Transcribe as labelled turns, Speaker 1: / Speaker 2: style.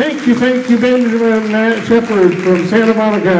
Speaker 1: Thank you, thank you, Benjamin uh, Shepherd from Santa Monica.